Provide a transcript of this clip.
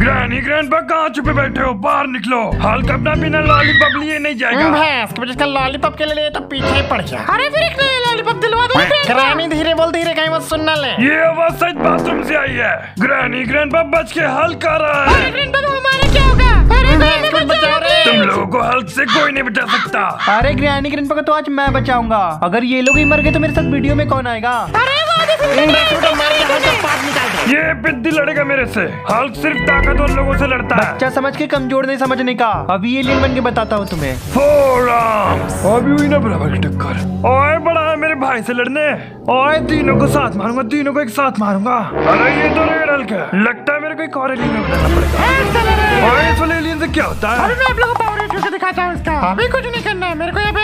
Granny grandpa कहाँ छुपे बैठे हो? बाहर निकलो। हल्क अपना बिना लॉलीपॉप लिए नहीं जाएगा। भैंस के जिसका लॉलीपॉप के लिए तो पीछे ही पड़ गया। अरे फिर एक नया लॉलीपॉप दिलवा दो। ग्रामी धीरे बोल धीरे कहीं मत सुनना ले। ये आवाज़ शायद बाथरूम से आई है। ग्रैनी ग्रैंडपा बच के हल्क आ रहा है। तो हमारा क्या होगा? अरे भैंस को बचाओ रे तुम लोगों को हल्क से कोई नहीं बचा सकता। अरे ग्रैनी ग्रैंडपा को तो आज मैं बचाऊँगा। अगर ये लोग ही मर गए तो मेरे साथ वीडियो में कौन आएगा? अरे ये पिद्दी लड़ेगा मेरे से। हल्क सिर्फ़ ताकतवर लोगों से लड़ता है। बच्चा समझ के कमज़ोर नहीं समझने का। अभी ये एलियन बन के बताता हूँ तुम्हें। फोर अभी हुई ना बराबर की टक्कर। ओए बड़ा है मेरे भाई से लड़ने। ओए तीनों को साथ मारूँगा तीनों को एक साथ मारूँगा। अरे ये तो रेड हल्क है। लगता है मेरे को एक और एलियन में बदलना पड़ेगा। ओए इस वाले एलियन से क्या होता है? अभी मैं आप लोगों को पावर दिखाता हूँ इसका। अभी कुछ नहीं करना है। मेरे को पापा